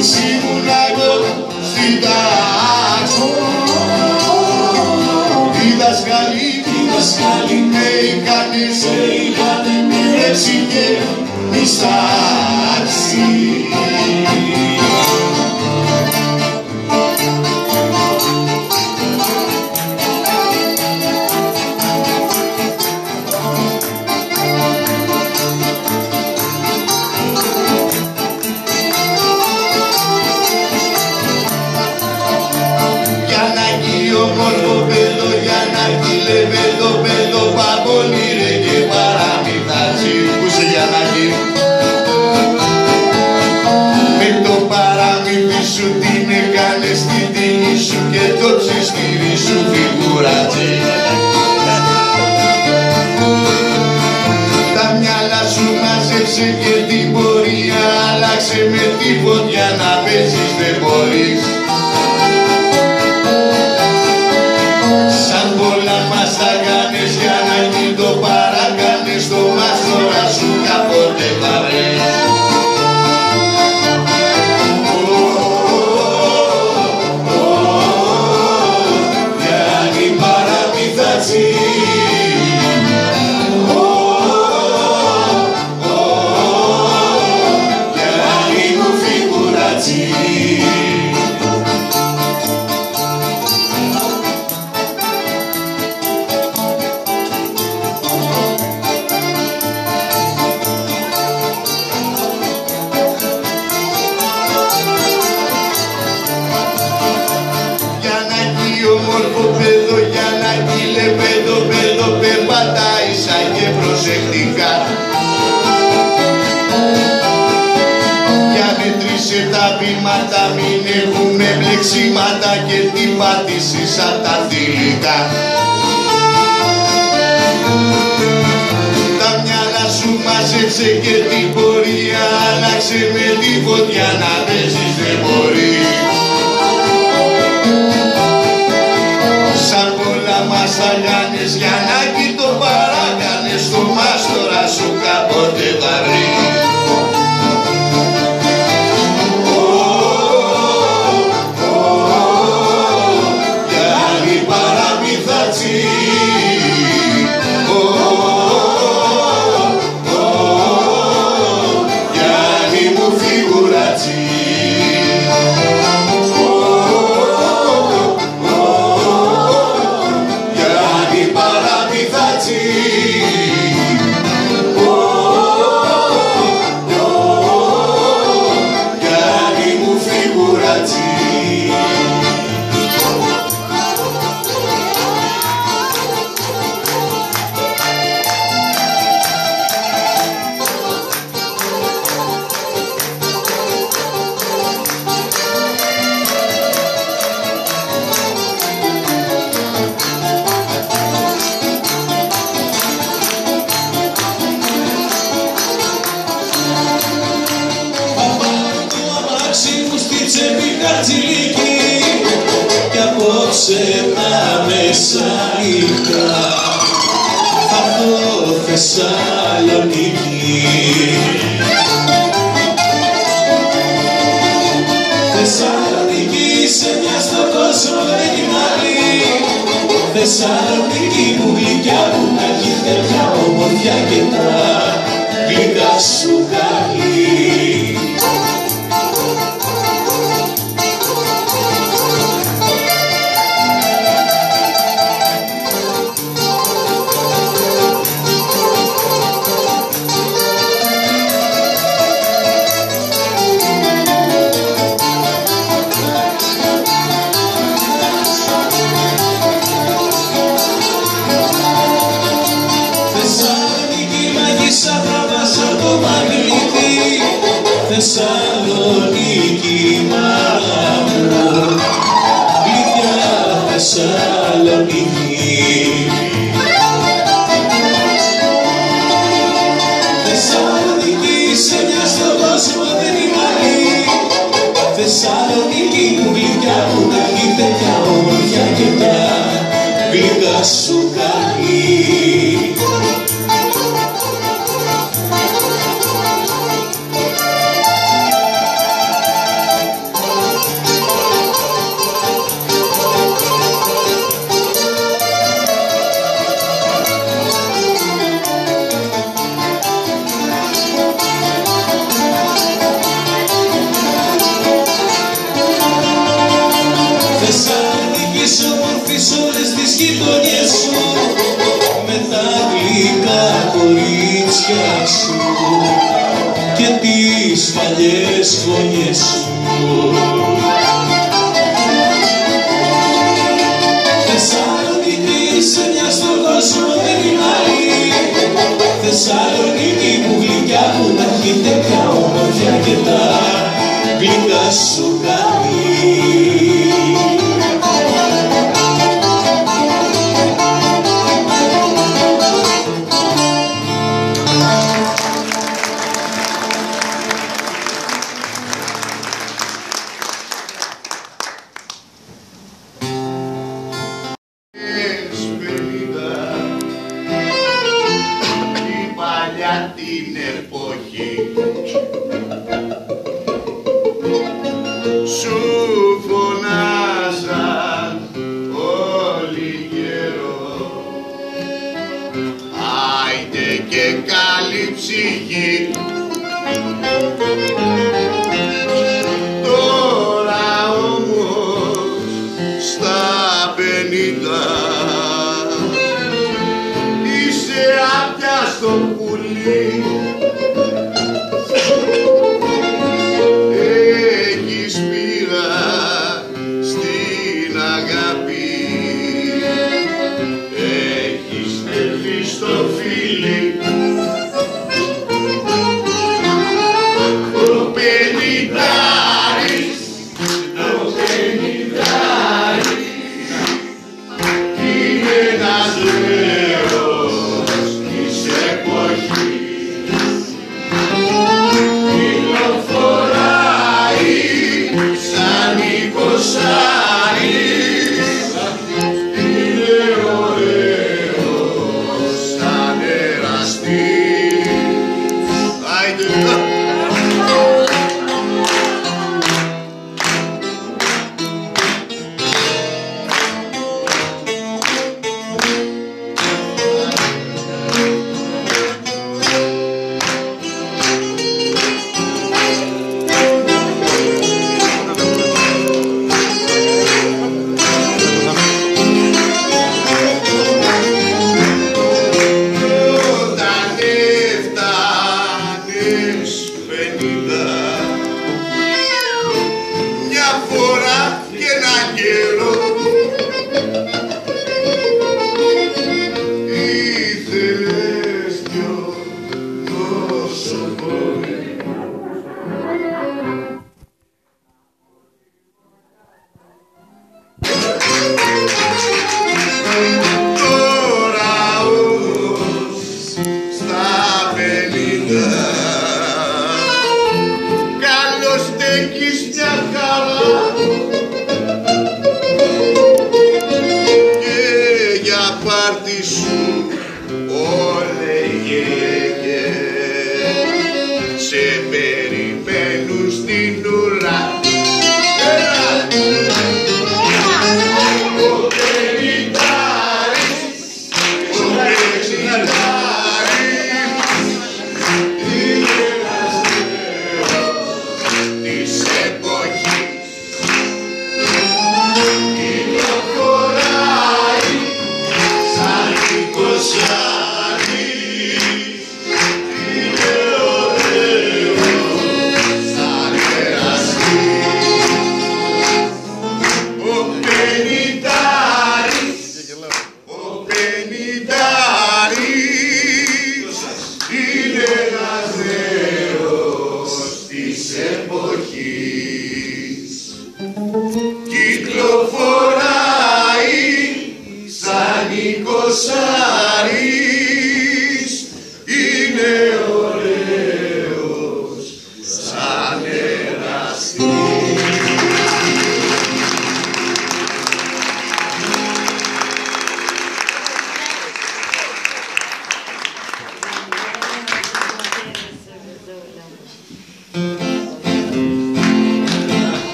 μαθητής ήμουν εγώ στην τάξη Οι δασκαλοί οι δασκαλοί με είχανε σε είχανε με λέξη και μισάξη. Μάζεψε και την πορεία άλλαξε με τη φωτιά να παίζεις δεν μπορείς. Και την πάτηση σαν τα θηλυκά. Τα μυαλά σου μάζεψε και την πορεία, άλλαξε με τη φωτιά να παίζεις δεν μπορεί. Σαν πολλά μας θα κάνεις για να κι το παράκανες το μάστορα σου κάποτε θα μεταξύ μου στη τσέπη χαρτζηλίκι κι απόψε τα μεσαϊκά θα δω Θεσσαλονίκη. Θεσσαλονίκη σε μια στον κόσμο δεν είναι άλλη. Θεσσαλονίκη μου γλυκιά μου Yes, Άιντε και καλή ψυχή. Τώρα όμως στα πενήντα Είσαι άπιαστο πουλί. Jesus.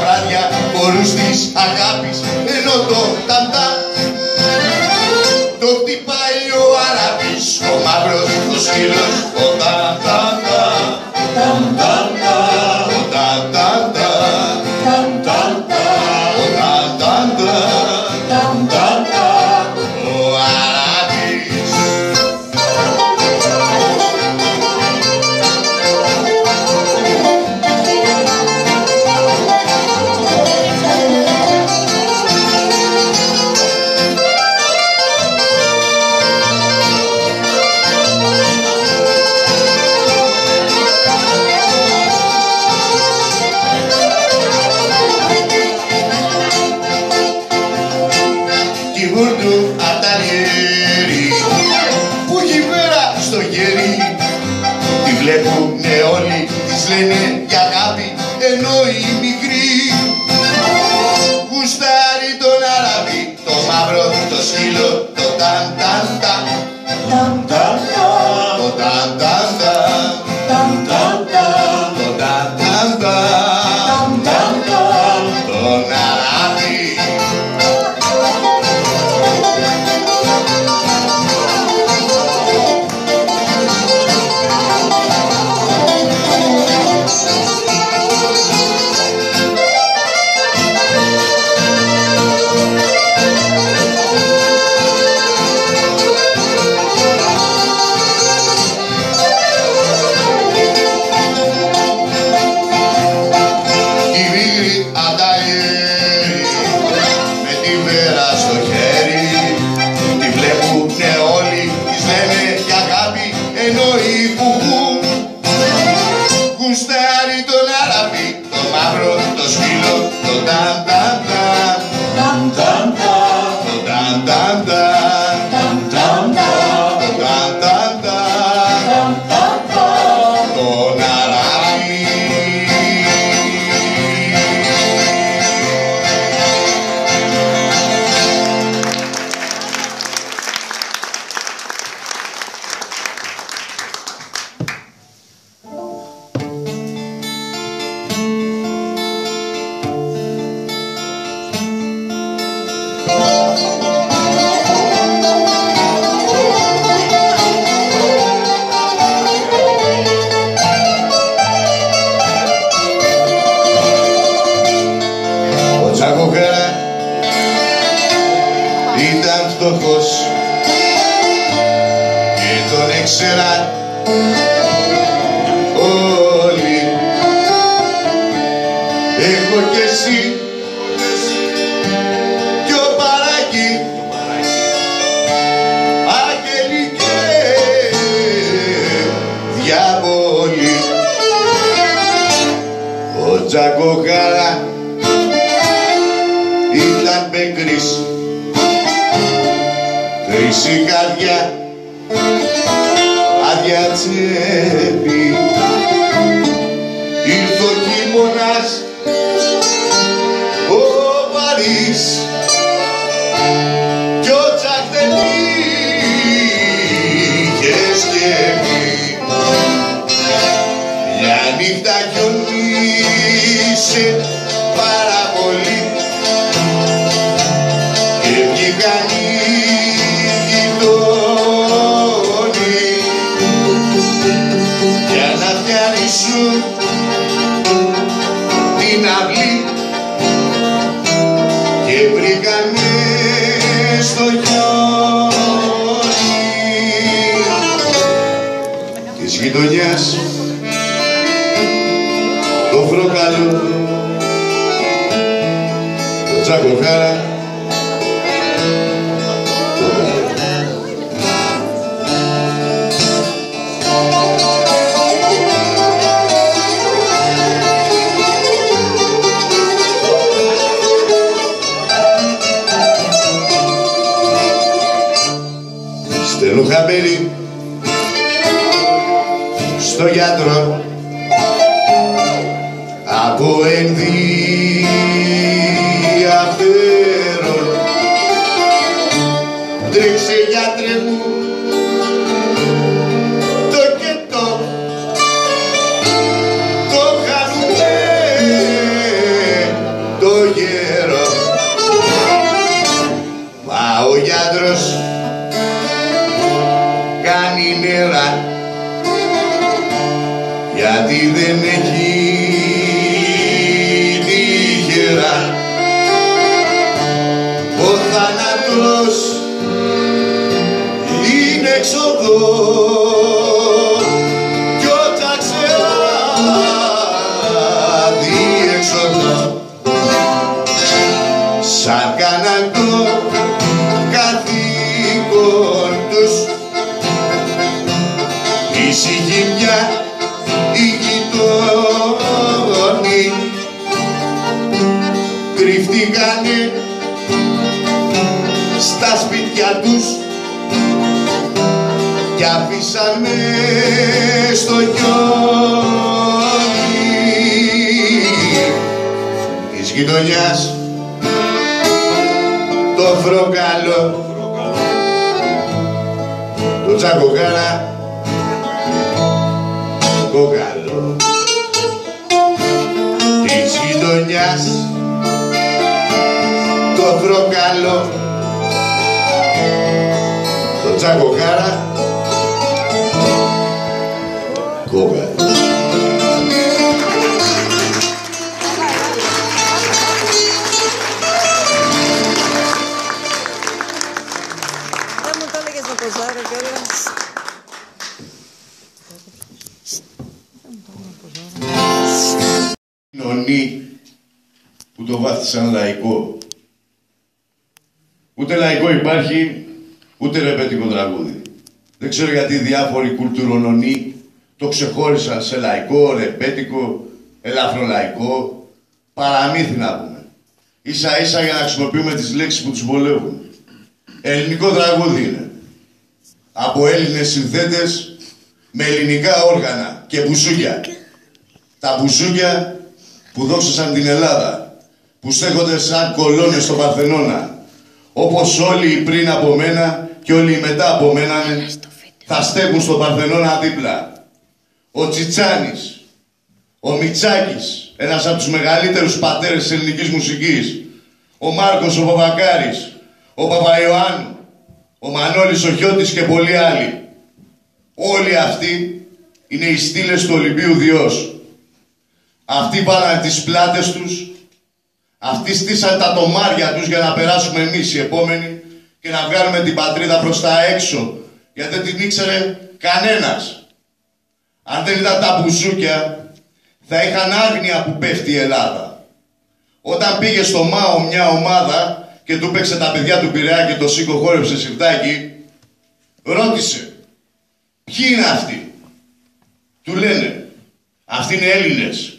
βράδια χωρούς της αγάπης ενώ το ταντά. Το χτυπάει ο Αραβής ο μαύρος ο σκύλος ο ταντά. δεν ξέραν όλοι εγώ και εσύ κι ο Παράκη αγγελικέ διαβολή ο Τζαγκογάρα ήταν με κρίση χρυσή καρδιά siempre. Γέρο μα ο γιατρός κάνει νερά γιατί δεν έχει τυχερά. Ο θάνατος είναι εξοδό κρυφτήκανε στα σπίτια τους κι αφήσαν με στο χιόνι της γειτονιάς το φρόκαλο το τσακοκάρα κόκαλο της γειτονιάς το φρόκαλο το τσακοκάρα κόκαλο Δεν μου το έλεγες να ποζάρω κιόλας. κοινωνή που το βάθησαν λαϊκό. Ούτε λαϊκό υπάρχει, ούτε ρεπέτικο τραγούδι. Δεν ξέρω γιατί διάφοροι κουλτουρονονοί το ξεχώρισαν σε λαϊκό, ρεπέτικο, ελαφρολαϊκό, παραμύθι να πούμε. Ίσα ίσα για να χρησιμοποιούμε τις λέξεις που τους βολεύουν. Ελληνικό τραγούδι είναι. Από Έλληνες συνθέτες με ελληνικά όργανα και μπουζούκια. Τα μπουζούκια που δόξασαν την Ελλάδα, που στέκονται σαν κολόνες στο Παρθενώνα, όπως όλοι οι πριν από μένα και όλοι οι μετά από μένα θα στέκουν στο Παρθενώνα δίπλα. Ο Τσιτσάνης, ο Μιτσάκης, ένας από τους μεγαλύτερους πατέρες της ελληνικής μουσικής, ο Μάρκος ο Παπακάρης, ο Παπαϊωάννου, ο Μανώλης ο Χιώτης και πολλοί άλλοι. Όλοι αυτοί είναι οι στήλες του Ολυμπίου Διός. Αυτοί βάλανε τις πλάτες τους, αυτοί στήσαν τα τομάρια τους για να περάσουμε εμείς οι επόμενοι και να βγάλουμε την πατρίδα προς τα έξω, γιατί δεν την ήξερε κανένας. Αν δεν ήταν τα μπουζούκια, θα είχαν άγνοια που πέφτει η Ελλάδα. Όταν πήγε στο ΜΑΟ μια ομάδα και του παίξε τα παιδιά του Πειραιά και το σήκω χόρεψε σιρτάκι, ρώτησε, ποιοι είναι αυτοί; Του λένε, αυτοί είναι Έλληνες.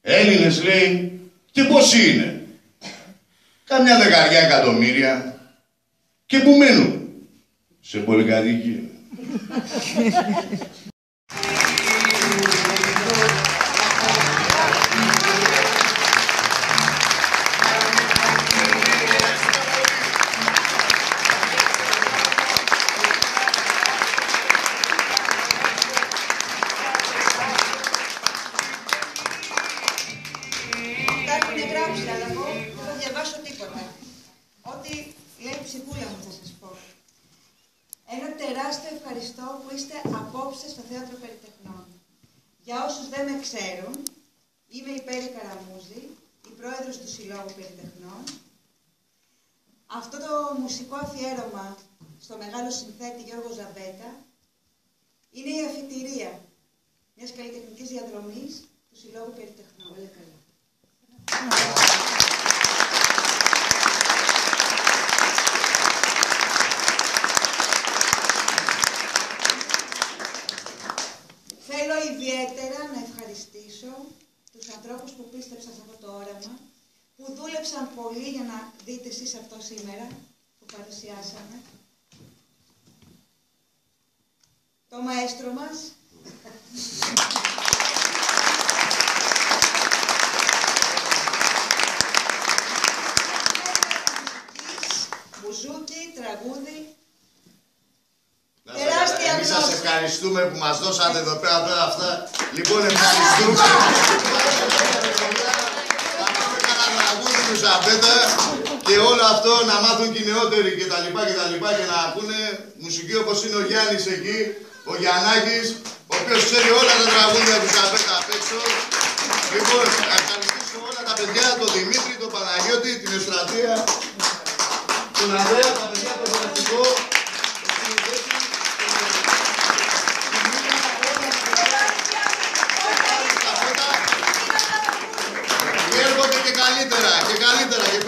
Έλληνες λέει, και πόσοι είναι; Καμιά δεκαριά εκατομμύρια. Και που μένουν; Σε πολυκατοικία. Σήμερα που παρουσιάσαμε. Το μαέστρο μας. Μπουζούκι, τραγούδι. Τεράστια Εμείς σας γνώση. ευχαριστούμε που μας δώσατε εδώ πέρα τώρα αυτά. Λοιπόν, ευχαριστούμε. Θα πούμε κανένα τραγούδι του Σαμπέτα και όλο αυτό να μάθουν και οι νεότεροι και τα λοιπά και τα λοιπά και να ακούνε μουσική όπως είναι ο Γιάννης εκεί, ο Γιαννάκης, ο οποίος ξέρει όλα τα τραγούδια του Σαμπέτα απ' έξω. Λοιπόν, να ευχαριστήσω όλα τα παιδιά, τον Δημήτρη, τον Παναγιώτη, την Εστρατεία, τον Ανδρέα, τα παιδιά, τον Φωνευτικό, τον Συνδέτη, Και έρχονται και καλύτερα, και καλύτερα, και